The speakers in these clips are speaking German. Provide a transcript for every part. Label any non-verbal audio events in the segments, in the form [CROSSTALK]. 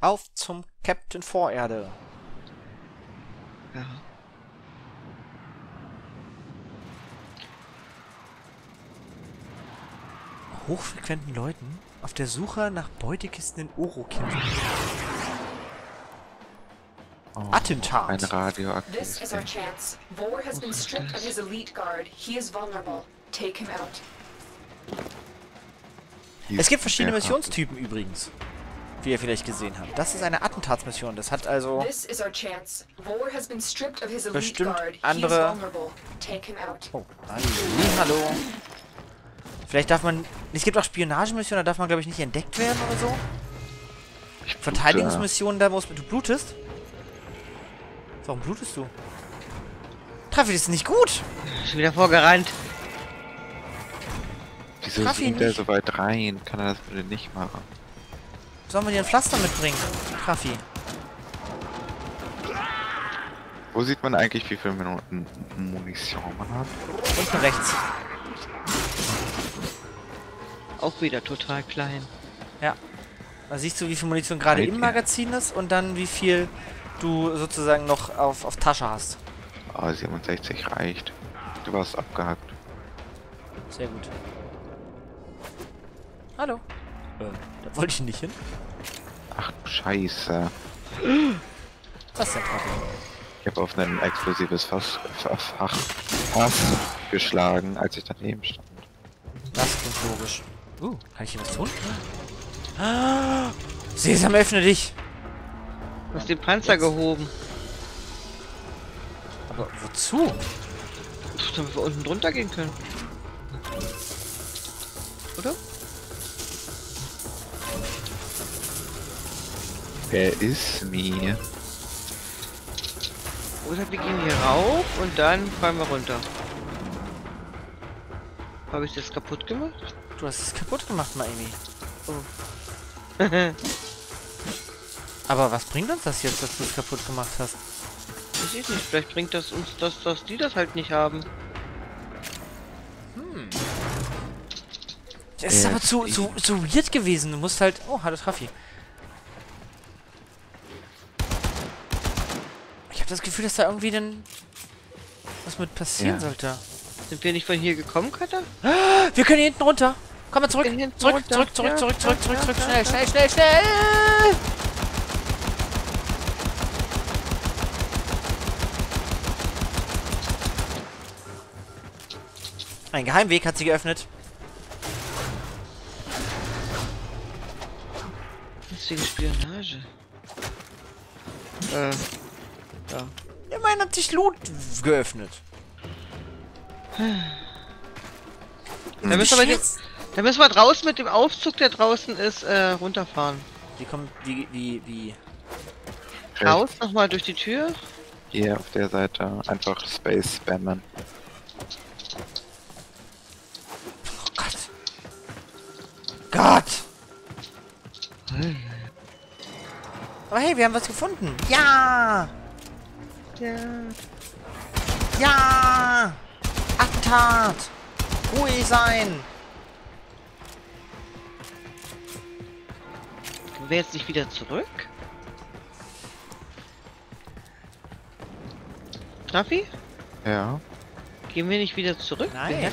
Auf zum Captain Vorerde. Ja. Hochfrequenten Leuten auf der Suche nach Beutekisten in Oro-Kindern. Oh, Attentat. Ein radioaktives This is our chance. Vor has been stripped of his elite guard. He is vulnerable. Take him out. Es gibt verschiedene. Missionstypen übrigens. Wie ihr vielleicht gesehen habt. Das ist eine Attentatsmission. Das hat also... This is our chance. Vor has been stripped of his elite Bestimmt andere- vulnerable. Take him out. Oh, hallo. hallo. Vielleicht darf man... Es gibt auch Spionagemissionen, da darf man, glaube ich, nicht entdeckt werden oder so. Ich. Verteidigungsmissionen, da muss... Du blutest? Warum blutest du? Treffe, das ist nicht gut. Schon wieder vorgerannt. Wieso Traf ihn nicht. so weit rein? Kann er das bitte nicht machen? Sollen wir dir ein Pflaster mitbringen? Traffi. Wo sieht man eigentlich, wie viele Minuten Munition man hat? Unten rechts. Auch wieder total klein. Ja. Da siehst du, wie viel Munition gerade im. Magazin ist und dann wie viel du sozusagen noch auf, auf Tasche hast. Ah, 67 reicht. Du warst abgehackt. Sehr gut. Hallo. Äh, da wollte ich nicht hin. Ach du Scheiße. Was denn, Traffi? Ich habe auf ein explosives Fass, Fa- Fach, Fass geschlagen, als ich daneben stand. Das klingt logisch. Uh, kann ich hier was tun? Ah, Sesam, öffne dich! Du hast den Panzer gehoben. Aber wozu? Damit wir unten drunter gehen können. Wer ist mir? Oder wir gehen hier rauf und dann fallen wir runter. Habe ich das kaputt gemacht? Du hast es kaputt gemacht, Maimi. Oh. Aber was bringt uns das jetzt, dass du es kaputt gemacht hast? Ich weiß nicht, vielleicht bringt das uns das, dass die das halt nicht haben. Das ist Äh, aber zu, zu, zu weird gewesen. Du musst halt... Oh, hallo Traffi. Habe das Gefühl, dass da irgendwie denn... Was mit passieren Ja. sollte. Sind wir nicht von hier gekommen, Cutter? Wir können hier hinten runter. Komm mal zurück. Zurück, zurück, zurück, Ja, zurück, zurück, zurück, zurück. Schnell, schnell, schnell, schnell. Ein Geheimweg hat sie geöffnet. Deswegen Spionage. Äh. Ja. Immerhin hat sich Loot geöffnet. Da müssen, wir jetzt, da müssen wir draußen mit dem Aufzug, der draußen ist, äh, runterfahren. Wie kommt, wie, wie, wie? Raus, nochmal durch die Tür. Hier auf der Seite einfach Space spammen. Oh Gott. Gott. Aber hey, wir haben was gefunden. Ja. Ja. Ja! Attentat! Ruhig sein! Wir jetzt nicht wieder zurück? Traffi? Ja. Gehen wir nicht wieder zurück? Nein. Nein.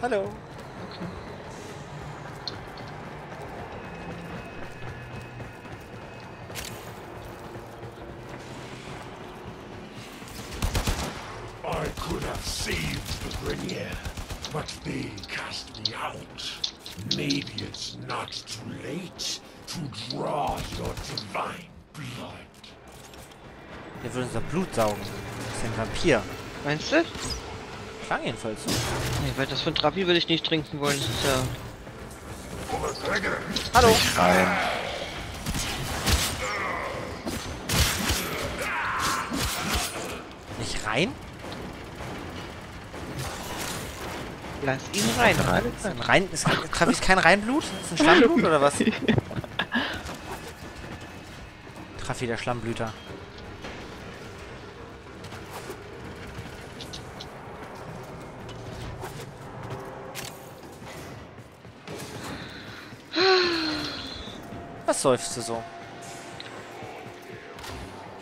Hallo. Okay. Could have saved the Grenier, but they cast me out. Maybe it's not too late to draw your divine blood. Der will unser Blut saugen. Das ist ein Vampir. Meinst du? Klang jedenfalls so. Nee, weil das von Traffi würde ich nicht trinken wollen. Das ist ja. Hallo. Nicht rein. Nicht rein? Lass ihn rein. Rein. Rein ist, Travis ist kein Reinblut? Ist ein Schlammblut oder was? [LAUGHS] Traffi, der Schlammblüter. Was seufzt du so?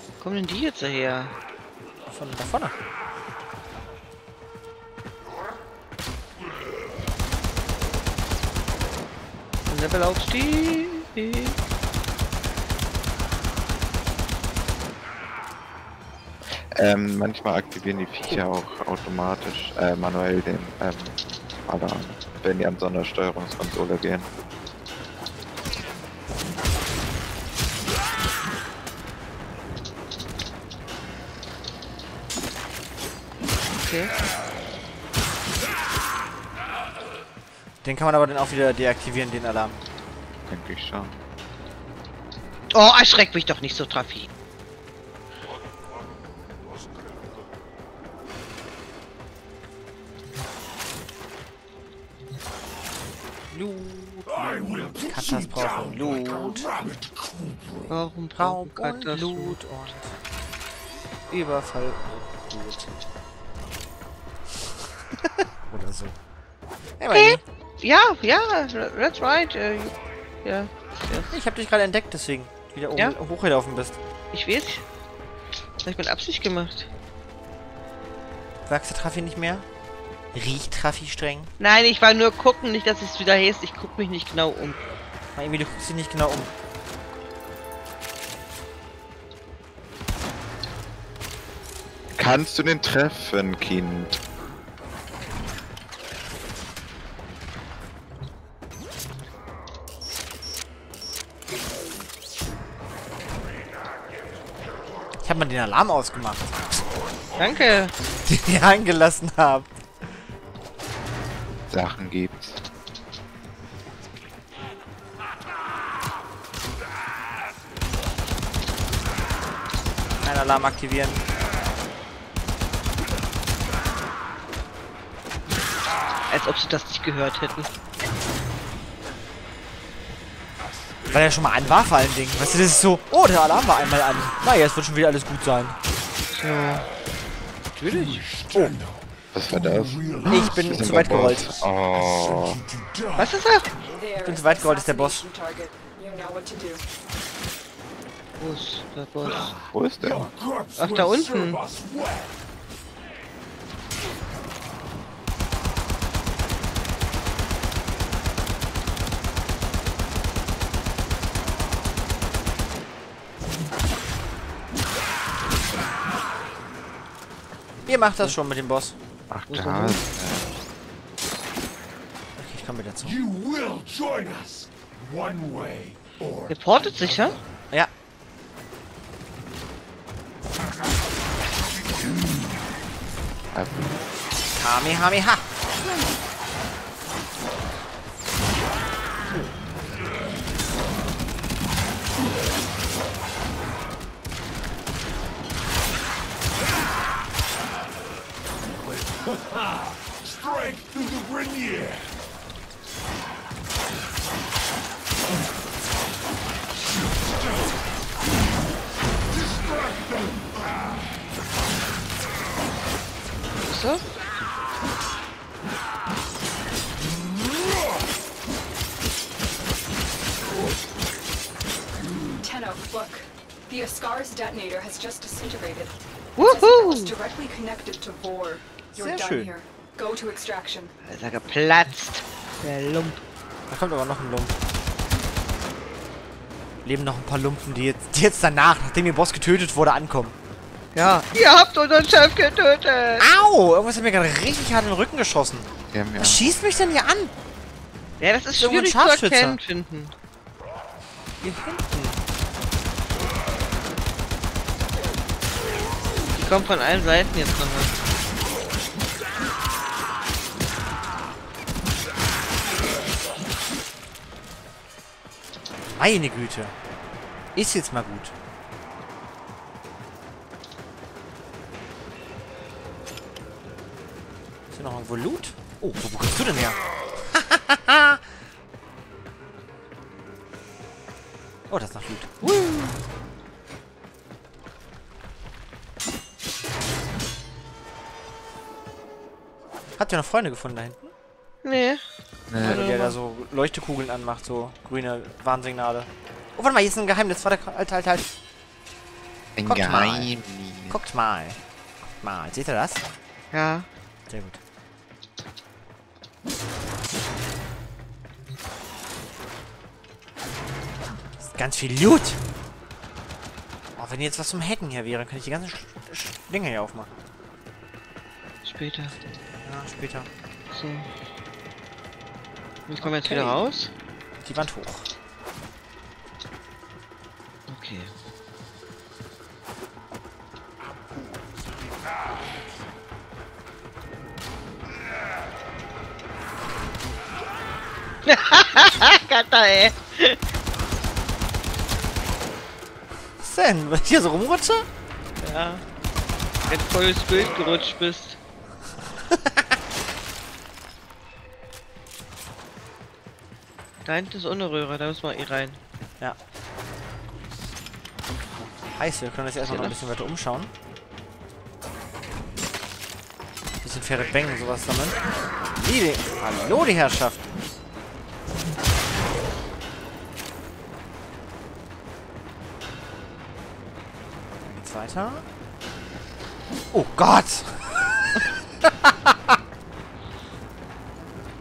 Wo kommen denn die jetzt daher? Von da vorne. Levelaufstieg. Ähm, manchmal aktivieren die Viecher auch automatisch, äh, manuell den, ähm, Alarm, wenn die an Sondersteuerungskonsole gehen. Okay. Den kann man aber dann auch wieder deaktivieren, den Alarm. Denke ich schon. Oh, erschreck mich doch nicht so, Trafi. Loot. I will put Katas you brauchen down like a Loot. Warum brauchen und das? Loot und Überfall und Loot. [LAUGHS] Oder so. Hey. Ja, ja, that's right. Äh, ja, yes. Ich hab dich gerade entdeckt, deswegen du wieder Ja? oben hochgelaufen bist. ich weiß. Das hab ich mit Absicht gemacht. Sagst du Traffi nicht mehr? Riecht Traffi streng? Nein, ich war nur gucken, nicht, dass es wieder heißt, ich guck mich nicht genau um. Irgendwie, du guckst dich nicht genau um. Kannst du den treffen, Kind? Ich habe mal den Alarm ausgemacht, Danke. [LAUGHS] den ihr angelassen habt. Sachen gibt's. Ein Alarm aktivieren. Als ob sie das nicht gehört hätten. Weil er schon mal an war vor allen Dingen. Weißt du, das ist so, oh, der Alarm war einmal an. Na, jetzt wird schon wieder alles gut sein. So. Natürlich. Was war das? Ich bin Das zu weit gerollt. Oh, Was ist das? There, bin zu weit gerollt, ist der Boss. Wo ist der Boss? wo ist der? Ach, da unten. Ihr macht das schon mit dem Boss. Ach, da ist Okay, ich komme wieder zu. You will join us. One way or Der portet sich, ja? Ja. Kamehameha. Er? Tenno, look. The Ascar's detonator has just disintegrated. It's as if it was Wuhu! directly connected to Vor. You're Sehr done schön. here. Go to extraction. Er ja geplatzt. Der Lump. Da kommt aber noch ein Lump. Leben noch ein paar Lumpen, die jetzt, die jetzt danach, nachdem ihr Boss getötet wurde, ankommen. Ja. Ihr habt unseren Chef getötet. Au! Irgendwas hat mir gerade richtig hart in den Rücken geschossen. Haben ja Was schießt mich denn hier an? Ja, das ist schwierig zu erkennen finden. Hier hinten. Die kommen von allen Seiten jetzt nochmal. Meine Güte. Ist jetzt mal gut. Irgendwo Loot? Oh, wo, wo kommst du denn her? [LAUGHS] oh, das ist noch Loot. Habt ihr noch Freunde gefunden da hinten? Nee. Weil Nee, der da so Leuchtekugeln anmacht, so grüne Warnsignale. Oh, warte mal, hier ist ein Geheimnis. Warte, halt, halt, halt. Ein Guckt mal. Geheimnis. Guckt mal. Guckt mal. Seht ihr das? Ja. Sehr gut. Ganz viel Loot. Oh, wenn jetzt was zum Hacken hier wäre, könnte ich die ganzen Sch Sch Dinge hier aufmachen. Später. Ja, später. So. Wie kommen wir jetzt wieder raus? Die Wand hoch. Okay. Gatter, ey. Was denn? Weil ich hier so rumrutsche? Ja. Jetzt voll ins Bild gerutscht bist. [LAUGHS] da hinten ist ohne Röhre, da müssen wir eh rein. Ja. Heißt, wir können uns erstmal noch ein bisschen weiter umschauen. Bisschen Ferret Bang und sowas sammeln. Die, Hallo, die Herrschaft. Geht's weiter. Oh Gott! [LAUGHS]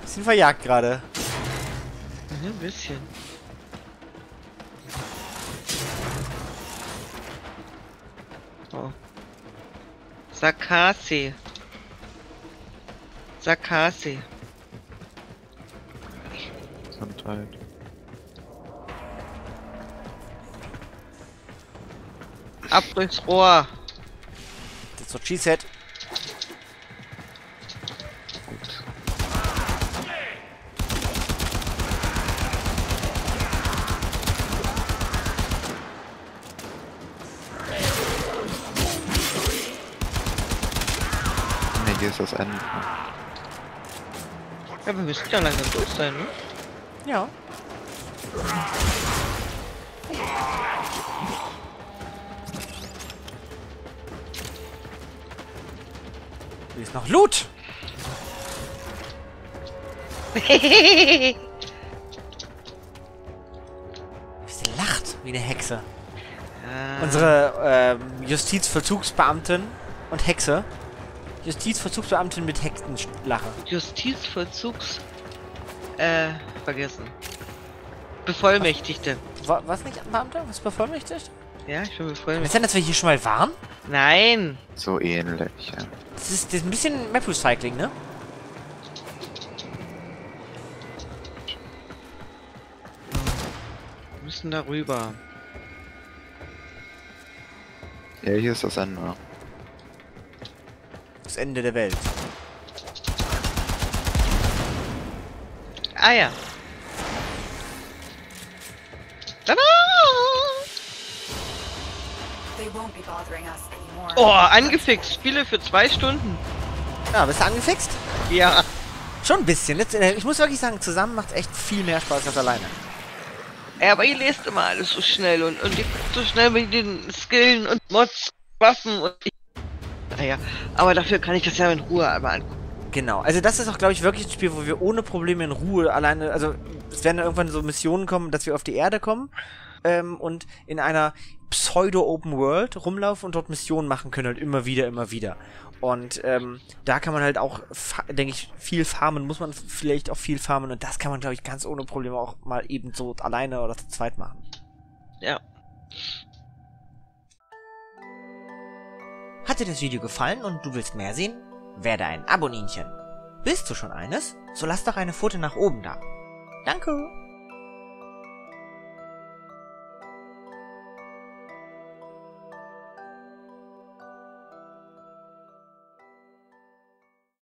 bisschen verjagt gerade. Ein bisschen. Oh. Sakasi. Sakasi. Gesundheit. Abrissrohr. Das ist what she said. Gut. Ne, hier ist das Ende. Ja, wir müssen ja langsam durch sein, ne? Ja. Hier ist noch Loot. [LAUGHS] Sie lacht wie eine Hexe. Ah, Unsere ähm, Justizvollzugsbeamtin und Hexe. Justizvollzugsbeamtin mit Hexenlache. Justizvollzugs... Äh, vergessen. Bevollmächtigte. Wa was nicht, Beamter? Was bevollmächtigt? Ja, ich bin Ist bevollmächtigt. denn, dass wir hier schon mal waren? Nein! So ähnlich, ja. Das ist, das ist ein bisschen Map-Recycling, ne? Wir müssen da rüber. Ja, hier ist das Ende. Das Ende der Welt. Ah ja. Oh, angefixt. Spiele für zwei Stunden. Ja, bist du angefixt? Ja. Schon ein bisschen. Jetzt, äh, ich muss wirklich sagen, zusammen macht echt viel mehr Spaß als alleine. Ja, aber ihr lest immer alles so schnell und, und ihr guckt so schnell mit den Skillen und Mods, Waffen und ich... Naja, aber dafür kann ich das ja in Ruhe einmal angucken. Genau. Also das ist auch, glaube ich, wirklich ein Spiel, wo wir ohne Probleme in Ruhe alleine... Also es werden dann irgendwann so Missionen kommen, dass wir auf die Erde kommen ähm, und in einer Pseudo-Open World rumlaufen und dort Missionen machen können. Halt immer wieder, immer wieder. Und ähm, da kann man halt auch, denke ich, viel farmen. Muss man vielleicht auch viel farmen. Und das kann man, glaube ich, ganz ohne Probleme auch mal eben so alleine oder zu zweit machen. Ja. Hat dir das Video gefallen und du willst mehr sehen? Werde ein Aboninchen. Bist du schon eines? So lass doch eine Pfote nach oben da. Danke.